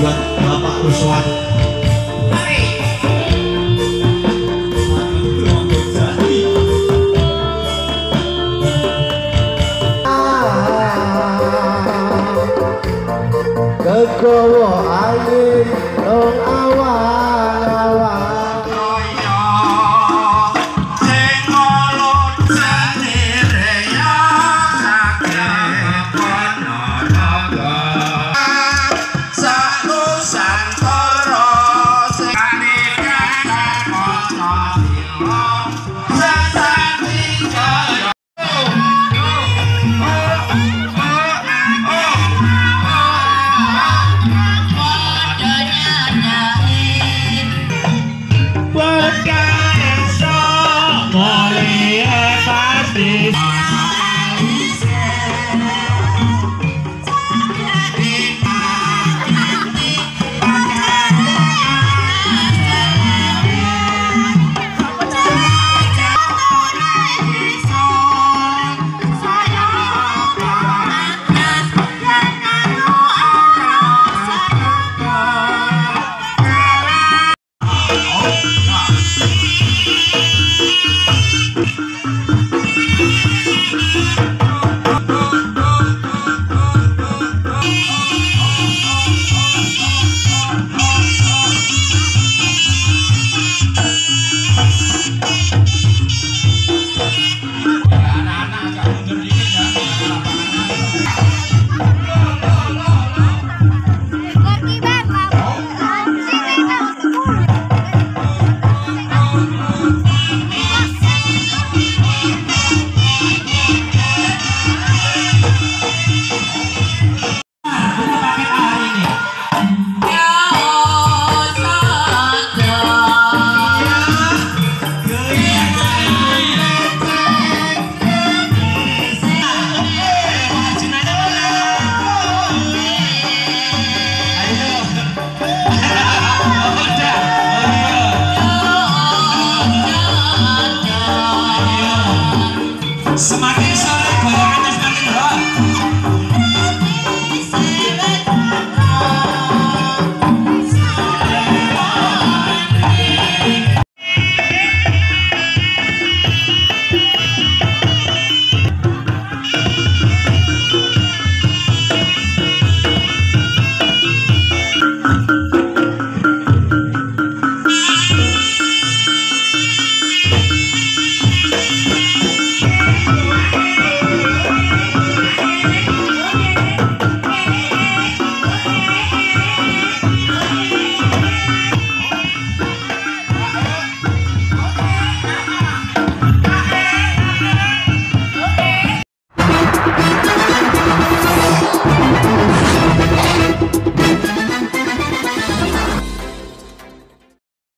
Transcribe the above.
buat Bapak Ruswan. Go, go, go, I need, oh, lá.